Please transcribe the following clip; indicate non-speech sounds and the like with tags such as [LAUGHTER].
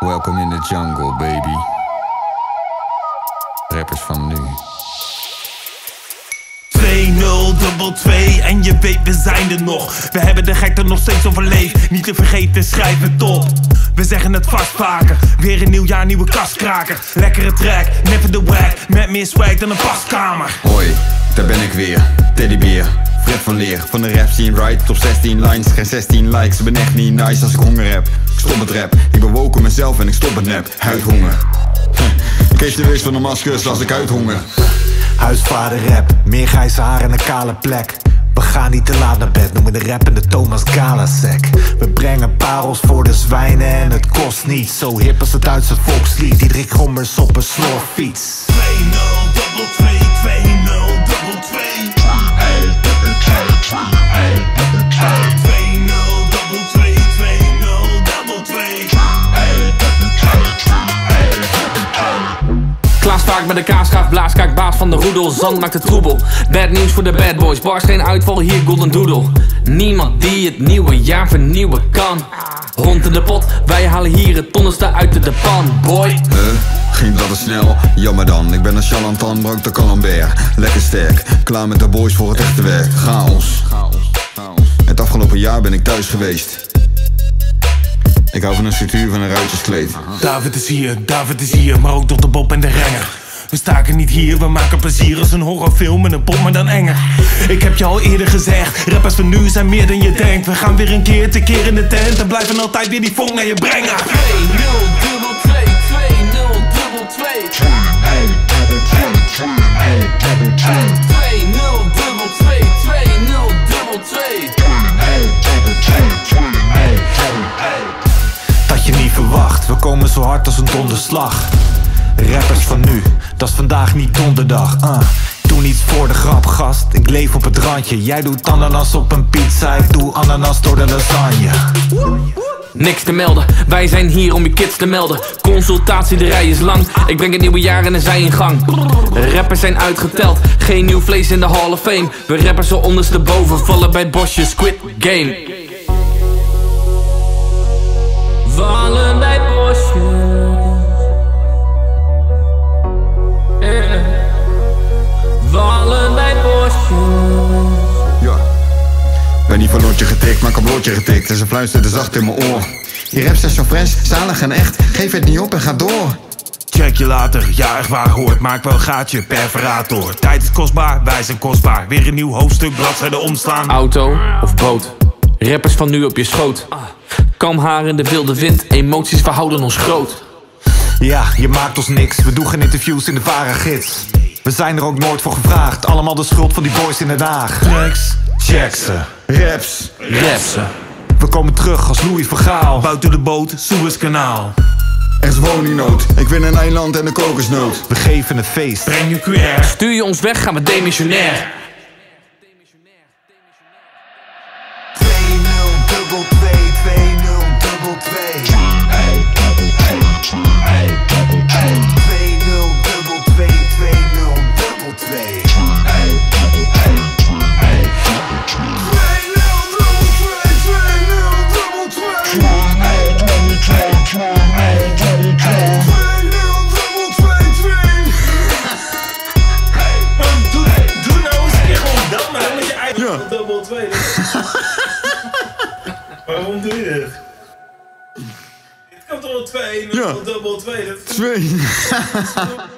Welcome in the jungle, baby. Rappers van nu. 2-0, dubbel 2 en je weet we zijn er nog. We hebben de gekte nog steeds overleefd. Niet te vergeten, schrijf het op. We zeggen het vastpakken Weer een nieuw jaar, nieuwe kastkraker Lekkere track, never the whack. Met meer swag dan een paskamer. Hoi, daar ben ik weer. Van Leer. Van de rap scene right op 16 lines. Geen 16 likes. Ik ben echt niet nice als ik honger heb. Ik stop met rap. Ik ben woke mezelf en ik stop met nep. Huidhonger. Kees de wees van de maskers als ik uithonger. Huisvader rap, meer grijze haar en een kale plek. We gaan niet te laat naar bed, noemen de rap en de Thomas Galasek. We brengen parels voor de zwijnen en het kost niet. Zo hip als het Duitse volkslied, Diederik Gommers op een slorfiets. 2-0, dubbel Met de kaasschaaf, blaaskaak, baas van de roedel. Zand maakt het troebel. Bad nieuws voor de bad boys. Bars geen uitval, hier golden doodle. Niemand die het nieuwe jaar vernieuwen kan. Hond in de pot, wij halen hier het tonnenste uit de pan. Boy, Huh? Ging dat te snel? Jammer dan, ik ben een charlatan, brak de Camembert. Lekker sterk, klaar met de boys voor het echte werk. Chaos. Het afgelopen jaar ben ik thuis geweest. Ik hou van een structuur van een ruitjeskleed. David is hier, David is hier, maar ook Dr. Bob en de Renger. We staken niet hier, we maken plezier als een horrorfilm en een pop maar dan enger. Ik heb je al eerder gezegd, rappers van nu zijn meer dan je denkt. We gaan weer een keer te keer in de tent en blijven altijd weer die vonk naar je brengen. 2-0, dubbel 2, 2-0, dubbel 2. 2-0, dubbel 2, 2-0, dubbel 2. Dat je niet verwacht, we komen zo hard als een donderslag. Rappers van nu, dat is vandaag niet donderdag. Uh. Doe niets voor de grap, gast. Ik leef op het randje. Jij doet ananas op een pizza, ik doe ananas door de lasagne. Niks te melden, wij zijn hier om je kids te melden. Consultatie, de rij is lang. Ik breng het nieuwe jaar en er zij in gang. Rappers zijn uitgeteld, geen nieuw vlees in de Hall of Fame. We rappen zo ondersteboven, vallen bij bosje Squid Game. Lotje getikt, maar kablotje getikt. En ze fluisterde zacht in mijn oor. Je raps zijn zo fresh, zalig en echt. Geef het niet op en ga door. Check je later, ja echt waar hoort, maak wel een gaatje, perforator. Tijd is kostbaar, wij zijn kostbaar. Weer een nieuw hoofdstuk, bladzijde omslaan. Auto of boot. Rappers van nu op je schoot. Kam haar in de wilde wind, emoties verhouden ons groot. Ja, je maakt ons niks. We doen geen interviews in de gids. We zijn er ook nooit voor gevraagd. Allemaal de schuld van die boys in Den Haag. Tracks, Check ze. Raps. Raps. We komen terug als Louis Vergaal. buiten de boot, Suezkanaal. Er is woningnood. Ik win een eiland en een kokosnoot. We geven het feest. Breng je QR. Stuur je ons weg, gaan we demissionair. 2-0, dubbel 2, 2-0, dubbel 2. 0, 2, 0, dubbel 2. 2. [LAUGHS]